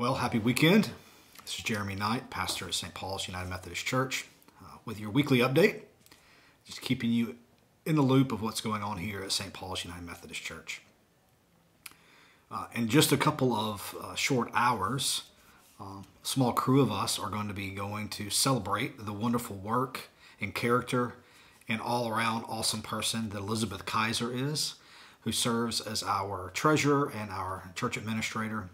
Well, happy weekend. This is Jeremy Knight, pastor at St. Paul's United Methodist Church, uh, with your weekly update, just keeping you in the loop of what's going on here at St. Paul's United Methodist Church. Uh, in just a couple of uh, short hours, um, a small crew of us are going to be going to celebrate the wonderful work and character and all around awesome person that Elizabeth Kaiser is who serves as our treasurer and our church administrator.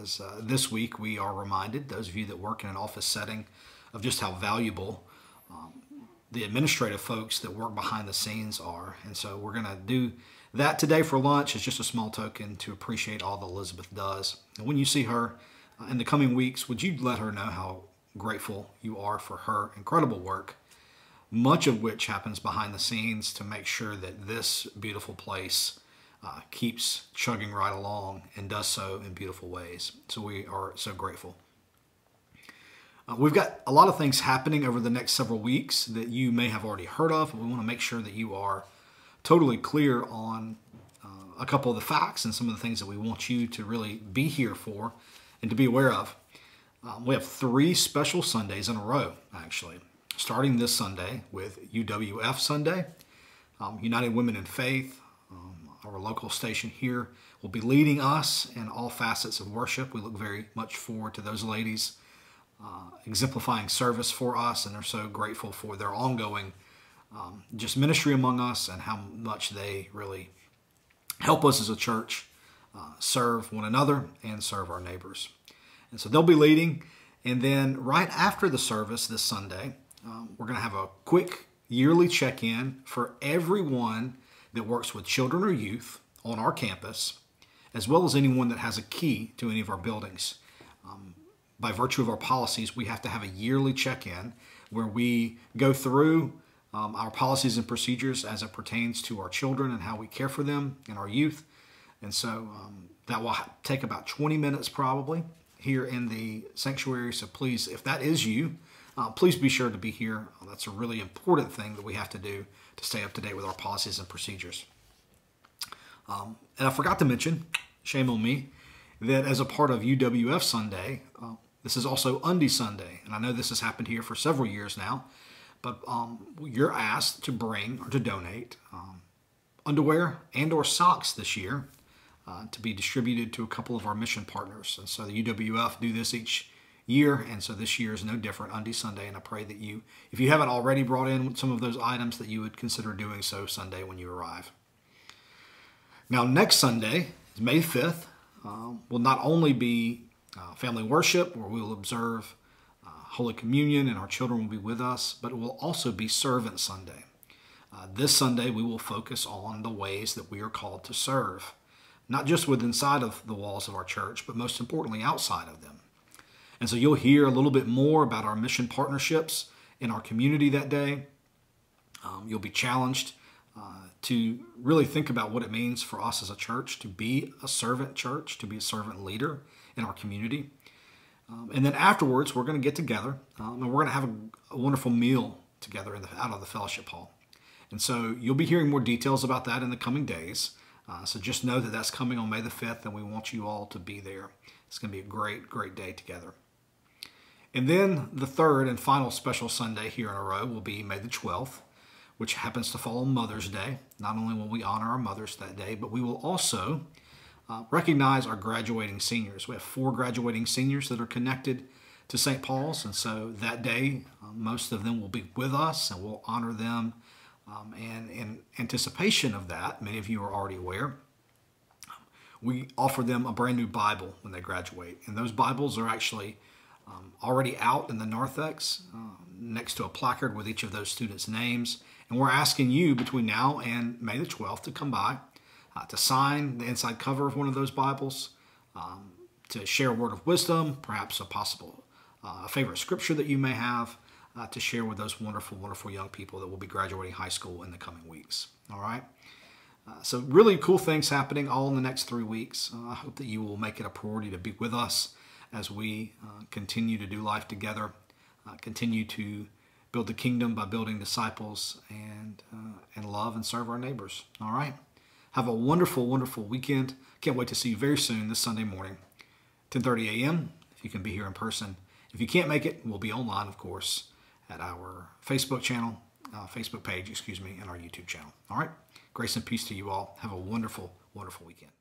As uh, this week we are reminded, those of you that work in an office setting, of just how valuable um, the administrative folks that work behind the scenes are. And so we're going to do that today for lunch. It's just a small token to appreciate all that Elizabeth does. And when you see her uh, in the coming weeks, would you let her know how grateful you are for her incredible work? Much of which happens behind the scenes to make sure that this beautiful place uh, keeps chugging right along and does so in beautiful ways. So we are so grateful. Uh, we've got a lot of things happening over the next several weeks that you may have already heard of. But we want to make sure that you are totally clear on uh, a couple of the facts and some of the things that we want you to really be here for and to be aware of. Um, we have three special Sundays in a row, actually, starting this Sunday with UWF Sunday, um, United Women in Faith, our local station here, will be leading us in all facets of worship. We look very much forward to those ladies uh, exemplifying service for us, and are so grateful for their ongoing um, just ministry among us and how much they really help us as a church uh, serve one another and serve our neighbors. And so they'll be leading. And then right after the service this Sunday, um, we're going to have a quick yearly check in for everyone that works with children or youth on our campus, as well as anyone that has a key to any of our buildings. Um, by virtue of our policies, we have to have a yearly check in where we go through um, our policies and procedures as it pertains to our children and how we care for them and our youth. And so um, that will take about 20 minutes probably here in the sanctuary. So please, if that is you, uh, please be sure to be here. That's a really important thing that we have to do to stay up to date with our policies and procedures. Um, and I forgot to mention, shame on me, that as a part of UWF Sunday, uh, this is also Undy Sunday. And I know this has happened here for several years now, but um, you're asked to bring or to donate um, underwear and or socks this year uh, to be distributed to a couple of our mission partners. And so the UWF do this each year, and so this year is no different, Undy Sunday, and I pray that you, if you haven't already brought in some of those items, that you would consider doing so Sunday when you arrive. Now, next Sunday May 5th. Uh, will not only be uh, family worship, where we will observe uh, Holy Communion and our children will be with us, but it will also be Servant Sunday. Uh, this Sunday, we will focus on the ways that we are called to serve, not just within inside of the walls of our church, but most importantly, outside of them. And so you'll hear a little bit more about our mission partnerships in our community that day. Um, you'll be challenged uh, to really think about what it means for us as a church to be a servant church, to be a servant leader in our community. Um, and then afterwards, we're going to get together um, and we're going to have a, a wonderful meal together the, out of the fellowship hall. And so you'll be hearing more details about that in the coming days. Uh, so just know that that's coming on May the 5th, and we want you all to be there. It's going to be a great, great day together. And then the third and final special Sunday here in a row will be May the 12th, which happens to fall on Mother's Day. Not only will we honor our mothers that day, but we will also uh, recognize our graduating seniors. We have four graduating seniors that are connected to St. Paul's, and so that day, uh, most of them will be with us, and we'll honor them. Um, and in anticipation of that, many of you are already aware, we offer them a brand new Bible when they graduate. And those Bibles are actually um, already out in the narthex uh, next to a placard with each of those students' names. And we're asking you between now and May the 12th to come by uh, to sign the inside cover of one of those Bibles, um, to share a word of wisdom, perhaps a possible uh, favorite scripture that you may have. Uh, to share with those wonderful, wonderful young people that will be graduating high school in the coming weeks. All right? Uh, so, really cool things happening all in the next three weeks. Uh, I hope that you will make it a priority to be with us as we uh, continue to do life together, uh, continue to build the kingdom by building disciples and uh, and love and serve our neighbors. All right. Have a wonderful, wonderful weekend. Can't wait to see you very soon this Sunday morning, 10:30 a.m. If you can be here in person. If you can't make it, we'll be online, of course, at our Facebook channel, uh, Facebook page, excuse me, and our YouTube channel. All right. Grace and peace to you all. Have a wonderful, wonderful weekend.